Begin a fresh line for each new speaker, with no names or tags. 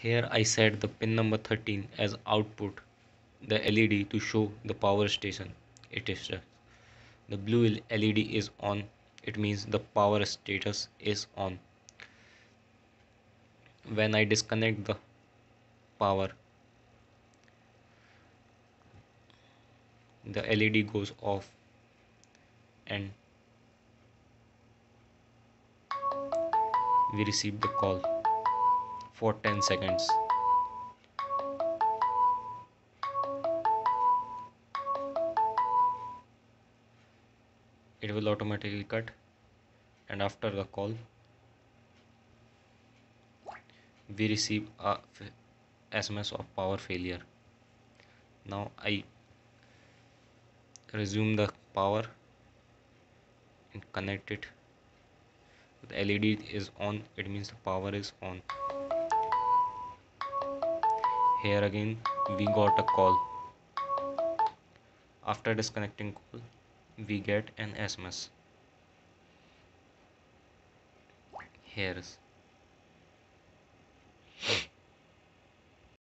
Here I set the pin number 13 as output the LED to show the power station. It is the blue LED is on. It means the power status is on. When I disconnect the power the LED goes off and we receive the call for 10 seconds. It will automatically cut. And after the call we receive a SMS of power failure. Now I resume the power and connect it. The LED is on. It means the power is on here again we got a call. After disconnecting call we get an SMS here is